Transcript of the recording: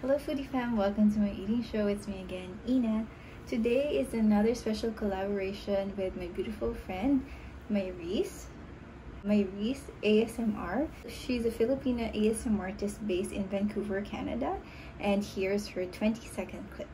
Hello foodie fam, welcome to my eating show. It's me again, Inah. Today is another special collaboration with my beautiful friend, Mayrise. Mayrise ASMR. She's a Filipino ASMR artist based in Vancouver, Canada. And here's her 20 second clip.